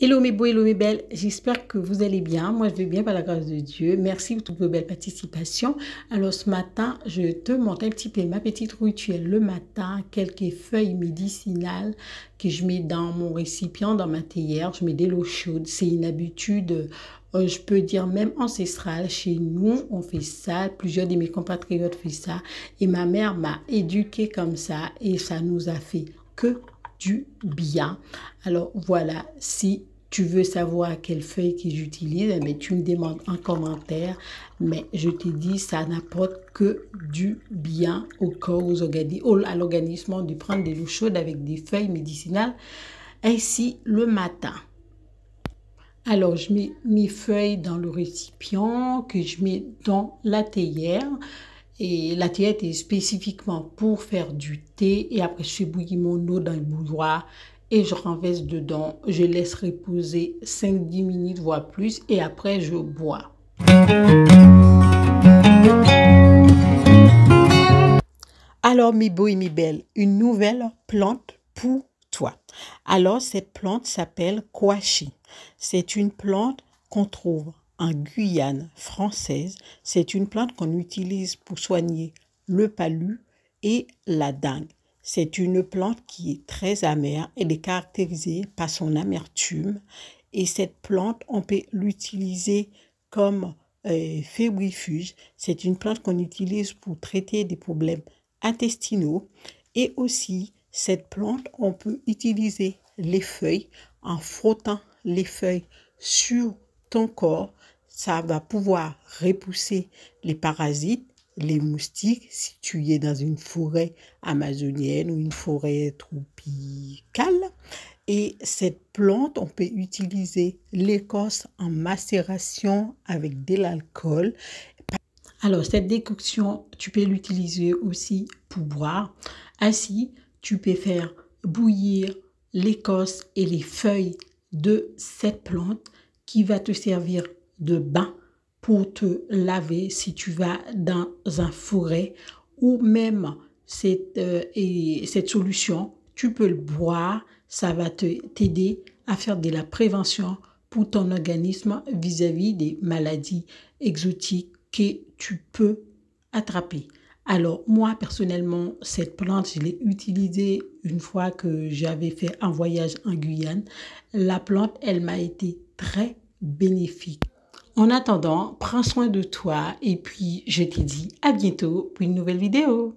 Hello mes beaux, hello mes belles, j'espère que vous allez bien. Moi je vais bien par la grâce de Dieu. Merci pour toutes vos belles participations. Alors ce matin, je te montre un petit peu ma petite rituelle le matin, quelques feuilles médicinales que je mets dans mon récipient, dans ma théière. Je mets de l'eau chaude. C'est une habitude, euh, je peux dire même ancestrale. Chez nous, on fait ça. Plusieurs de mes compatriotes font ça. Et ma mère m'a éduquée comme ça et ça nous a fait que bien. Alors voilà, si tu veux savoir quelle feuille que j'utilise, mais tu me demandes en commentaire. Mais je te dis, ça n'apporte que du bien au corps, aux à l'organisme de prendre des l'eau chaude avec des feuilles médicinales ainsi le matin. Alors, je mets mes feuilles dans le récipient que je mets dans la théière. Et la théière est spécifiquement pour faire du thé. Et après, je fais bouillir mon eau dans le bouilloire et je renverse dedans. Je laisse reposer 5-10 minutes, voire plus. Et après, je bois. Alors, mes beaux et mes belles, une nouvelle plante pour toi. Alors, cette plante s'appelle Kouachi. C'est une plante qu'on trouve en Guyane française. C'est une plante qu'on utilise pour soigner le palu et la dengue. C'est une plante qui est très amère. Elle est caractérisée par son amertume. Et cette plante, on peut l'utiliser comme euh, fébrifuge. C'est une plante qu'on utilise pour traiter des problèmes intestinaux. Et aussi, cette plante, on peut utiliser les feuilles en frottant les feuilles sur ton corps. Ça va pouvoir repousser les parasites les moustiques si tu es dans une forêt amazonienne ou une forêt tropicale. Et cette plante, on peut utiliser l'écorce en macération avec de l'alcool. Alors, cette décoction, tu peux l'utiliser aussi pour boire. Ainsi, tu peux faire bouillir l'écorce et les feuilles de cette plante qui va te servir de bain pour te laver si tu vas dans un forêt ou même cette, euh, et cette solution, tu peux le boire, ça va t'aider à faire de la prévention pour ton organisme vis-à-vis des maladies exotiques que tu peux attraper. Alors moi personnellement, cette plante, je l'ai utilisée une fois que j'avais fait un voyage en Guyane. La plante, elle m'a été très bénéfique. En attendant, prends soin de toi et puis je te dis à bientôt pour une nouvelle vidéo.